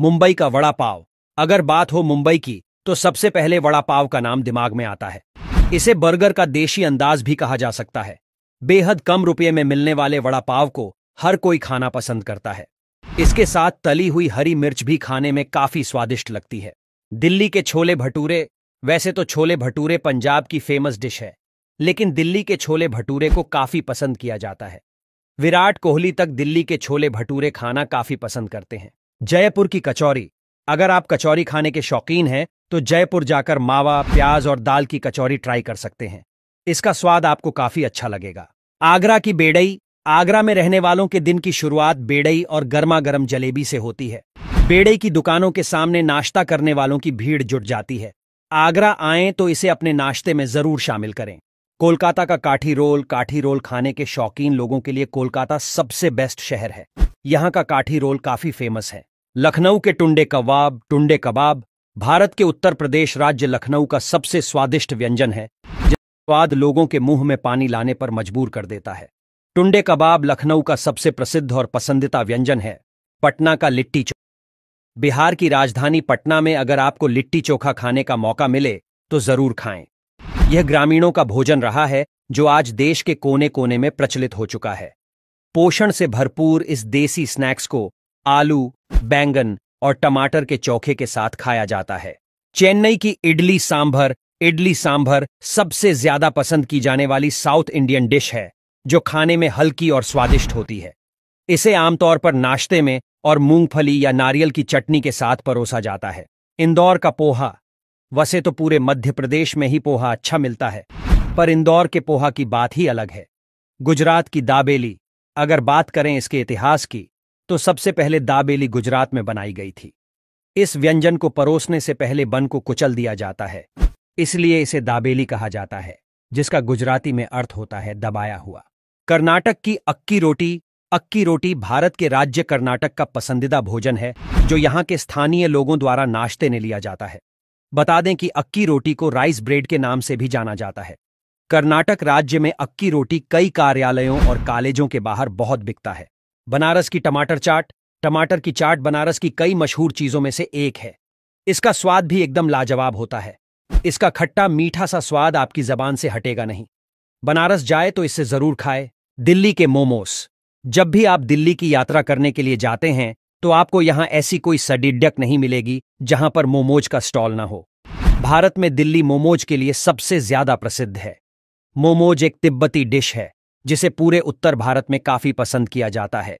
मुंबई का वड़ा पाव। अगर बात हो मुंबई की तो सबसे पहले वड़ा पाव का नाम दिमाग में आता है। इसे बर्गर का देशी अंदाज भी कहा जा सकता है। बेहद कम रुपये में मिलने वाले वड़ा पाव को हर कोई खाना पसंद करता है। इसके साथ तली हुई हरी मिर्च भी खाने में काफ़ी स्वादिष्ट लगती है। दिल्ली के छोले भटूरे, वैसे तो छोले भटूरे पंजाब की फ़ेमस डिश है, लेकिन दिल्ली के छोले भटूरे को काफ़ी पसंद किया जाता है। विराट कोहली तक दिल्ली के छोले भटूरे खाना काफ़ी पसंद करते हैं। जयपुर की कचौरी। अगर आप कचौरी खाने के शौकीन हैं तो जयपुर जाकर मावा, प्याज और दाल की कचौरी ट्राई कर सकते हैं। इसका स्वाद आपको काफ़ी अच्छा लगेगा। आगरा की बेड़ई। आगरा में रहने वालों के दिन की शुरुआत बेड़ई और गर्मा गर्म जलेबी से होती है। बेड़ई की दुकानों के सामने नाश्ता करने वालों की भीड़ जुट जाती है। आगरा आए तो इसे अपने नाश्ते में ज़रूर शामिल करें। कोलकाता का काठी रोल काठी रोल खाने के शौकीन लोगों के लिए कोलकाता सबसे बेस्ट शहर है। यहाँ का काठी रोल काफ़ी फ़ेमस है। लखनऊ के टुंडे कबाब टुंडे कबाब, भारत के उत्तर प्रदेश राज्य लखनऊ का सबसे स्वादिष्ट व्यंजन है स्वाद लोगों के मुँह में पानी लाने पर मजबूर कर देता है। टुंडे कबाब लखनऊ का सबसे प्रसिद्ध और पसंदीदा व्यंजन है, पटना का लिट्टी चोखा बिहार की राजधानी पटना में अगर आपको लिट्टी चोखा खाने का मौका मिले तो ज़रूर खाएँ। यह ग्रामीणों का भोजन रहा है, जो आज देश के कोने कोने में प्रचलित हो चुका है। पोषण से भरपूर इस देसी स्नैक्स को आलू, बैंगन और टमाटर के चौखे के साथ खाया जाता है। चेन्नई की इडली सांभर इडली सांभर सबसे ज़्यादा पसंद की जाने वाली साउथ इंडियन डिश है, जो खाने में हल्की और स्वादिष्ट होती है। इसे आमतौर पर नाश्ते में और मूंगफली या नारियल की चटनी के साथ परोसा जाता है। इंदौर का पोहा, वैसे तो पूरे मध्य प्रदेश में ही पोहा अच्छा मिलता है, पर इंदौर के पोहा की बात ही अलग है। गुजरात की दाबेली, अगर बात करें इसके इतिहास की तो सबसे पहले दाबेली गुजरात में बनाई गई थी। इस व्यंजन को परोसने से पहले बन को कुचल दिया जाता है। इसलिए इसे दाबेली कहा जाता है, जिसका गुजराती में अर्थ होता है दबाया हुआ। कर्नाटक की अक्की रोटी अक्की रोटी भारत के राज्य कर्नाटक का पसंदीदा भोजन है, जो यहाँ के स्थानीय लोगों द्वारा नाश्ते ने लिया जाता है। बता दें कि अक्की रोटी को राइस ब्रेड के नाम से भी जाना जाता है। कर्नाटक राज्य में अक्की रोटी कई कार्यालयों और कॉलेजों के बाहर बहुत बिकता है। बनारस की टमाटर चाट, टमाटर की चाट बनारस की कई मशहूर चीज़ों में से एक है। इसका स्वाद भी एकदम लाजवाब होता है। इसका खट्टा, मीठा सा स्वाद आपकी जबान से हटेगा नहीं। बनारस जाए तो इसे ज़रूर खाए। दिल्ली के मोमोस। जब भी आप दिल्ली की यात्रा करने के लिए जाते हैं तो आपको यहाँ ऐसी कोई सडिडक नहीं मिलेगी, जहाँ पर मोमोज का स्टॉल ना हो। भारत में दिल्ली मोमोज के लिए सबसे ज़्यादा प्रसिद्ध है। मोमोज एक तिब्बती डिश है। जिसे पूरे उत्तर भारत में काफ़ी पसंद किया जाता है।